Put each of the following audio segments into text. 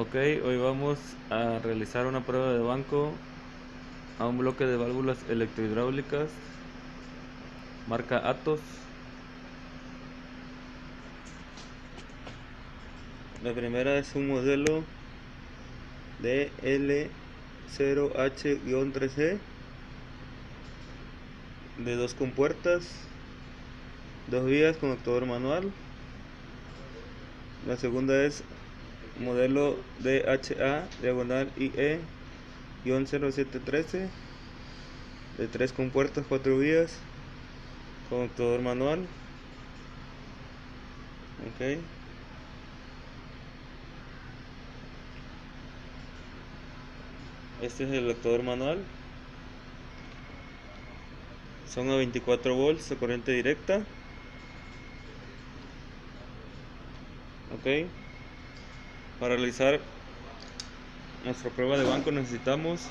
Ok, hoy vamos a realizar una prueba de banco a un bloque de válvulas electrohidráulicas marca Atos. La primera es un modelo de L0H-3C de dos compuertas, dos vías con actuador manual. La segunda es modelo DHA diagonal IE-0713 de tres compuertas, cuatro vías con actuador manual. Ok. Este es el actuador manual. Son a 24 volts de corriente directa. Ok. Para realizar nuestra prueba de banco necesitamos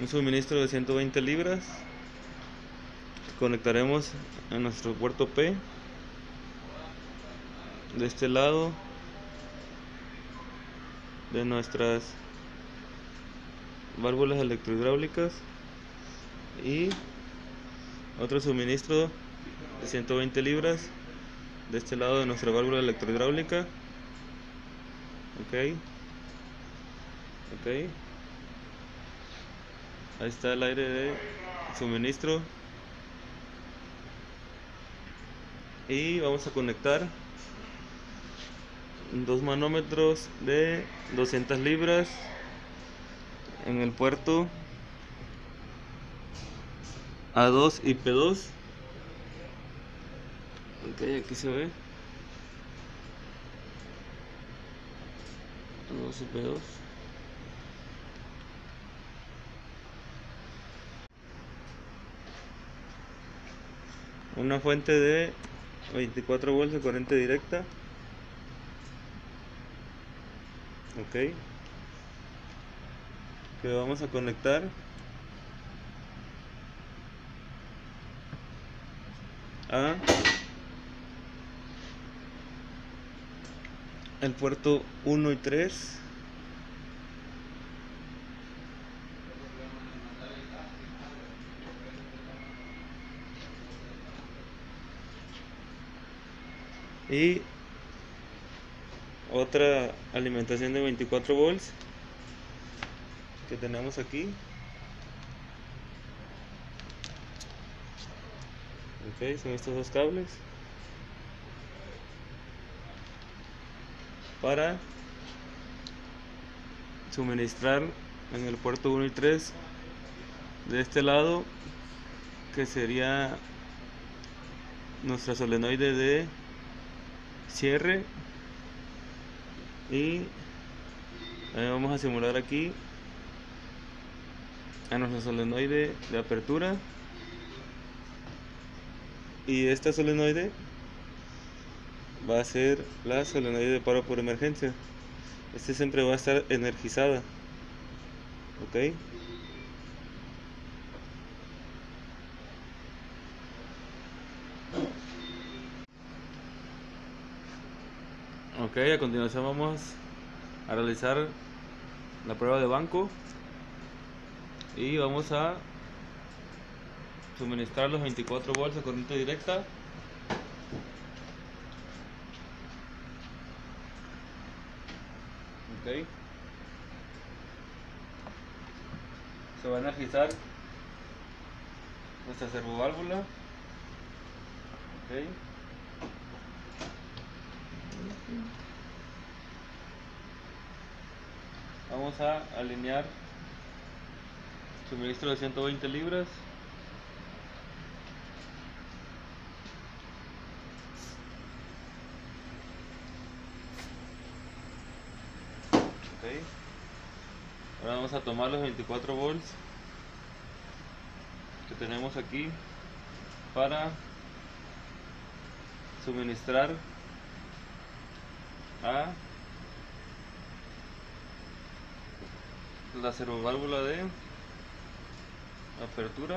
un suministro de 120 libras. Conectaremos a nuestro puerto P de este lado de nuestras válvulas electrohidráulicas y otro suministro de 120 libras de este lado de nuestra válvula electrohidráulica ok. Ok. Ahí está el aire de suministro. Y vamos a conectar dos manómetros de 200 libras en el puerto A2 y P2 ok aquí se ve A2 y P2 una fuente de 24 volts de corriente directa. Ok. Que vamos a conectar. A el puerto 1 y 3 y otra alimentación de 24 volts que tenemos aquí. Ok son estos dos cables para suministrar en el puerto 1 y 3 de este lado que sería nuestra solenoide de cierre. Y vamos a simular aquí a nuestro solenoide de apertura. Y esta solenoide va a ser la solenoide de paro por emergencia. Este siempre va a estar energizada. Ok ok a continuación vamos a realizar la prueba de banco y vamos a suministrar los 24 volts de corriente directa ok. Se va a energizar. Nuestra servoválvula ok. Vamos a alinear suministro de 120 libras ahora vamos a tomar los 24 volts que tenemos aquí para suministrar a la servoválvula de apertura.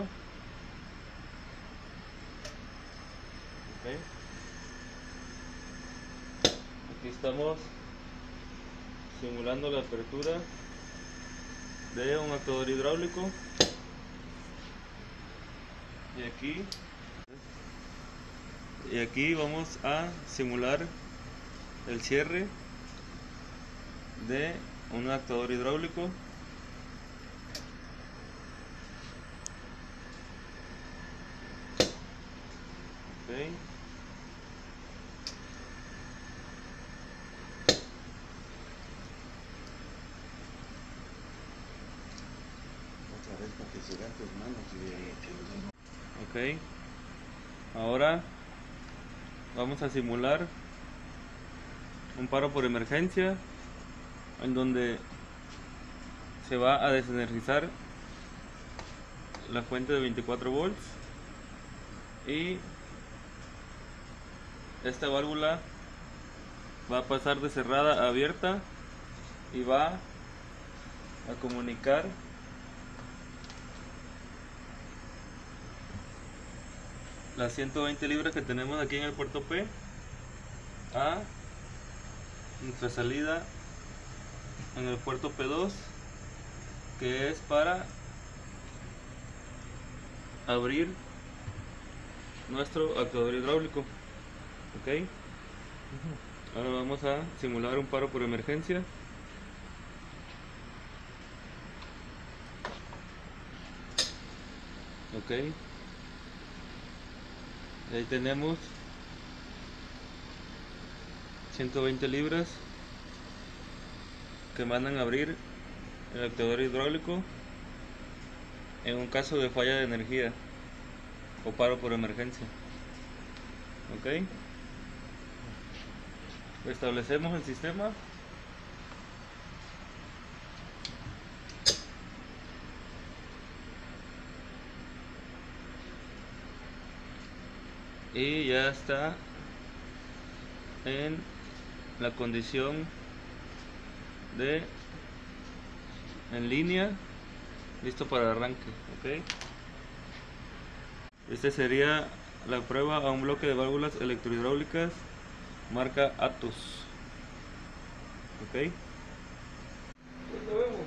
Aquí estamos simulando la apertura de un actuador hidráulico y aquí y aquí vamos a simular el cierre de un actuador hidráulico. Otra vez para que se vean tus manos y Ahora vamos a simular un paro por emergencia en donde se va a desenergizar la fuente de 24 volts y esta válvula va a pasar de cerrada a abierta y va a comunicar las 120 libras que tenemos aquí en el puerto P a nuestra salida en el puerto P2 que es para abrir nuestro actuador hidráulico ok ahora vamos a simular un paro por emergencia. Ok ahí tenemos 120 libras que mandan a abrir el actuador hidráulico en un caso de falla de energía o paro por emergencia. Ok. Establecemos el sistema y ya está en la condición de en línea listo para el arranque ok este sería la prueba a un bloque de válvulas electrohidráulicas marca Atos ok pues lo vemos.